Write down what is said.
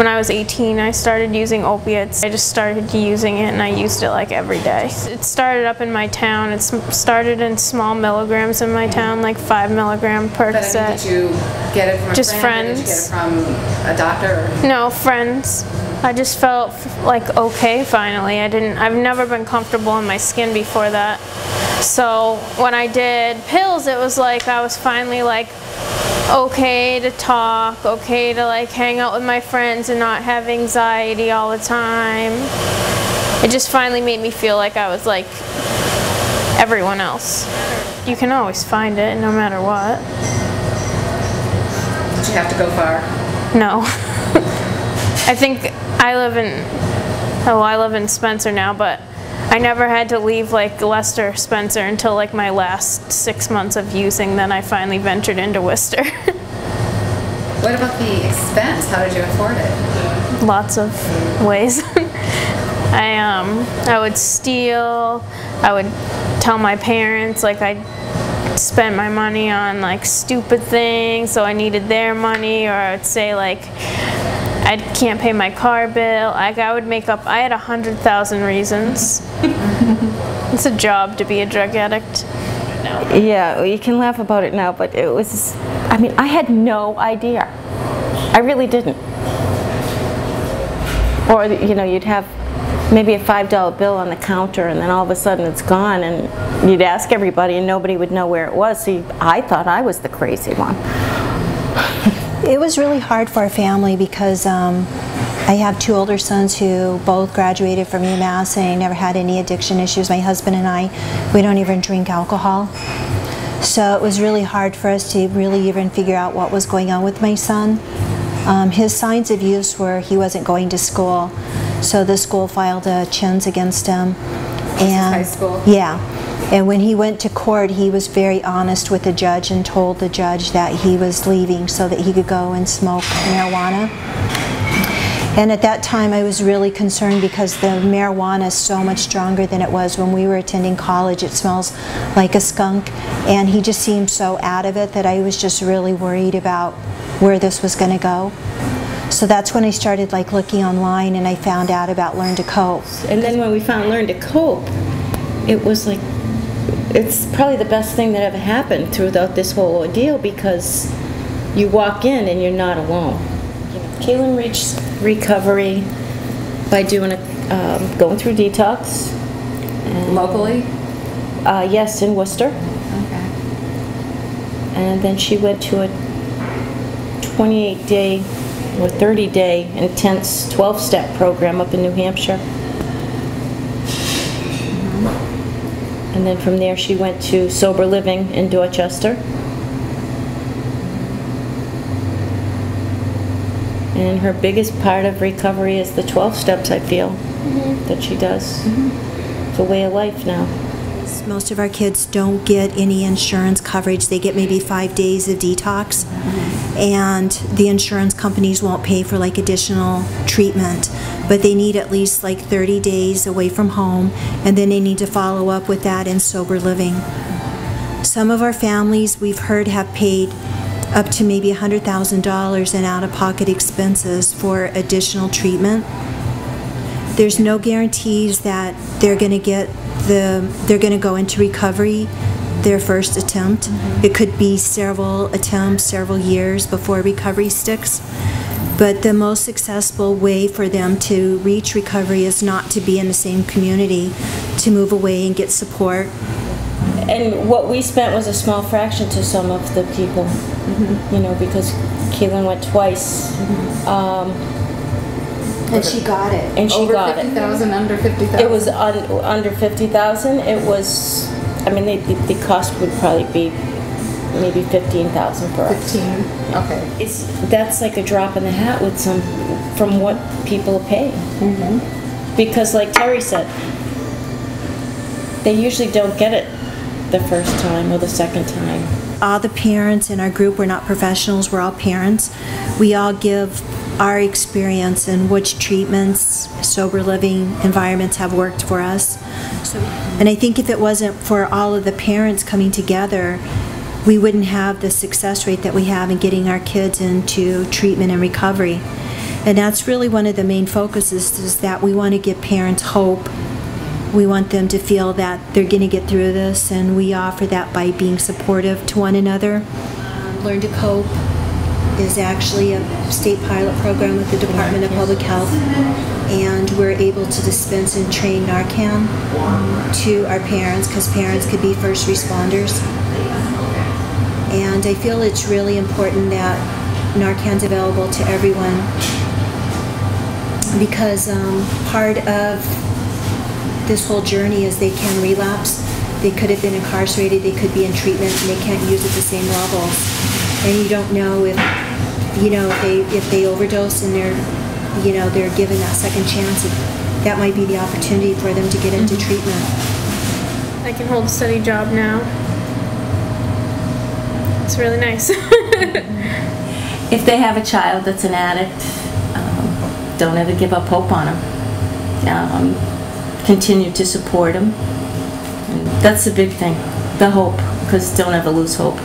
When I was 18, I started using opiates. I just started using it and I used it like every day. It started up in my town. It started in small milligrams in my town, like five milligram per But I mean, set. did you get it from a Just friend? Or did you get it friends. from a doctor? No, friends. I just felt like okay finally. I didn't I've never been comfortable in my skin before that. So, when I did pills, it was like I was finally like okay to talk, okay to like hang out with my friends and not have anxiety all the time. It just finally made me feel like I was like everyone else. You can always find it no matter what. Did you have to go far? No. I think I live in, oh, I live in Spencer now, but I never had to leave like Leicester, Spencer until like my last six months of using. Then I finally ventured into Worcester. What about the expense? How did you afford it? Lots of ways. I um, I would steal. I would tell my parents like I spent my money on like stupid things, so I needed their money, or I would say like I can't pay my car bill. Like I would make up. I had a hundred thousand reasons. it's a job to be a drug addict. Yeah, well, you can laugh about it now, but it was, I mean, I had no idea. I really didn't. Or, you know, you'd have maybe a $5 bill on the counter and then all of a sudden it's gone and you'd ask everybody and nobody would know where it was. So you, I thought I was the crazy one. It was really hard for our family because um, I have two older sons who both graduated from UMass and never had any addiction issues. My husband and I, we don't even drink alcohol. So it was really hard for us to really even figure out what was going on with my son. Um, his signs of use were he wasn't going to school, so the school filed a CHINS against him. And high school? yeah. And when he went to court, he was very honest with the judge and told the judge that he was leaving so that he could go and smoke marijuana. And at that time, I was really concerned because the marijuana is so much stronger than it was when we were attending college. It smells like a skunk, and he just seemed so out of it that I was just really worried about where this was going to go. So that's when I started like looking online, and I found out about Learn to Cope. And then when we found Learn to Cope, it was like, it's probably the best thing that ever happened throughout this whole ordeal because you walk in and you're not alone. Kaylin reached recovery by doing a, um, going through detox. Locally? Uh, yes, in Worcester. Okay. And then she went to a 28 day or 30 day intense 12 step program up in New Hampshire. And then from there she went to sober living in Dorchester. And her biggest part of recovery is the 12 steps, I feel, mm-hmm. that she does. Mm-hmm. It's a way of life now. Most of our kids don't get any insurance coverage. They get maybe five days of detox, mm-hmm. And the insurance companies won't pay for like additional treatment. But they need at least like 30 days away from home, and then they need to follow up with that in sober living. Some of our families we've heard have paid up to maybe $100,000 in out of pocket expenses for additional treatment there's no guarantees that they're going to get the they're going to go into recovery their first attempt it could be several attempts several years before recovery sticks but the most successful way for them to reach recovery is not to be in the same community to move away and get support And what we spent was a small fraction to some of the people, you know, because Keelan went twice. Um, and she got it and she Over got fifty it. thousand, under fifty thousand? It was un, under fifty thousand. It was, I mean, the, the, the cost would probably be maybe fifteen thousand for us. Fifteen, okay. It's that's like a drop in the hat with some, from what people pay. Mm-hmm. Because, like Terry said, they usually don't get it the first time or the second time. all the parents in our group, we're not professionals, we're all parents. We all give our experience and which treatments, sober living environments have worked for us. And I think if it wasn't for all of the parents coming together, we wouldn't have the success rate that we have in getting our kids into treatment and recovery. And that's really one of the main focuses, is that we want to give parents hope. We want them to feel that they're going to get through this, and we offer that by being supportive to one another. Learn to Cope is actually a state pilot program with the Department of Public Health, and we're able to dispense and train Narcan to our parents, because parents could be first responders. And I feel it's really important that Narcan's available to everyone because um, part of this whole journey is they can relapse. They could have been incarcerated, they could be in treatment, and they can't use at the same levels. And you don't know if, you know, if they if they overdose and they're, you know, they're given that second chance. That might be the opportunity for them to get into treatment. I can hold a steady job now. It's really nice. If they have a child that's an addict, um, don't ever give up hope on them. Um, continue to support them. That's the big thing, the hope, because don't ever lose hope.